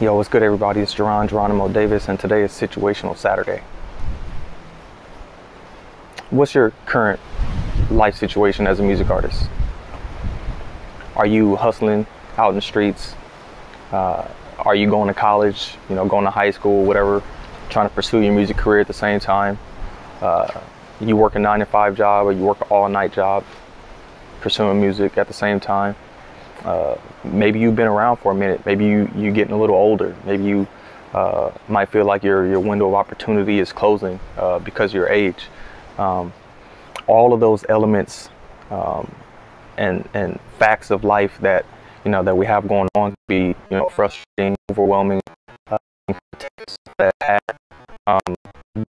Yo, what's good, everybody? It's Jerron Geronimo Davis, and today is Situational Saturday. What's your current life situation as a music artist? Are you hustling out in the streets? Uh, are you going to college, you know, going to high school, whatever, trying to pursue your music career at the same time? Uh, you work a nine to five job or you work an all night job pursuing music at the same time? Uh, maybe you've been around for a minute. Maybe you you getting a little older. Maybe you uh, might feel like your your window of opportunity is closing uh, because your age. Um, all of those elements um, and and facts of life that you know that we have going on be you know frustrating, overwhelming, uh, that um,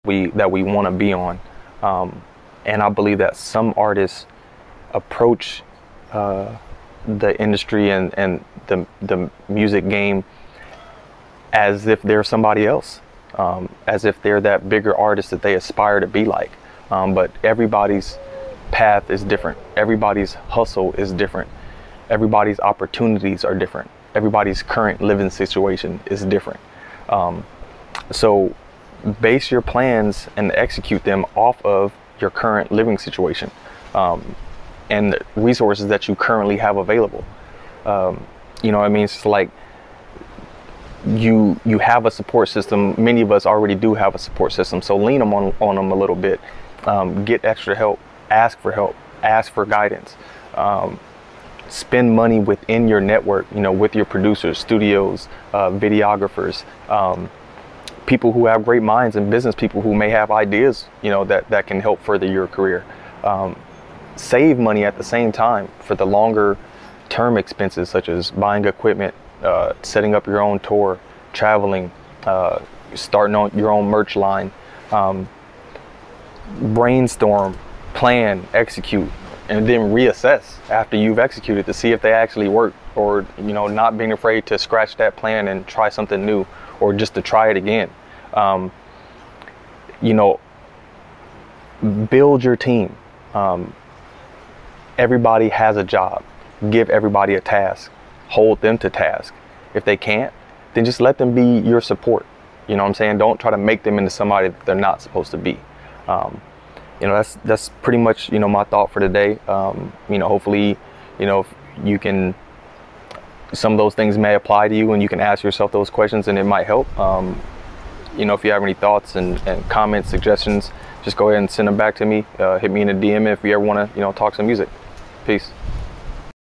we that we want to be on. Um, and I believe that some artists approach uh, the industry and, and the, the music game as if they're somebody else, um, as if they're that bigger artist that they aspire to be like. Um, but everybody's path is different. Everybody's hustle is different. Everybody's opportunities are different. Everybody's current living situation is different. Um, so base your plans and execute them off of your current living situation. Um, and the resources that you currently have available. Um, you know, I mean, it's like you you have a support system. Many of us already do have a support system, so lean them on on them a little bit. Um, get extra help. Ask for help. Ask for guidance. Um, spend money within your network. You know, with your producers, studios, uh, videographers. Um, people who have great minds and business people who may have ideas, you know, that, that can help further your career. Save money at the same time for the longer term expenses such as buying equipment, uh, setting up your own tour, traveling, uh, starting on your own merch line. Um, brainstorm, plan, execute, and then reassess after you've executed to see if they actually work or you know not being afraid to scratch that plan and try something new or just to try it again um, you know build your team um, everybody has a job. Give everybody a task. Hold them to task. If they can't, then just let them be your support. You know what I'm saying? Don't try to make them into somebody that they're not supposed to be. Um, you know, that's that's pretty much you know my thought for today. Um, you know, hopefully, you know, you can. Some of those things may apply to you, and you can ask yourself those questions, and it might help. Um, you know, if you have any thoughts and, and comments, suggestions, just go ahead and send them back to me. Uh, hit me in a DM if you ever want to, you know, talk some music. Peace.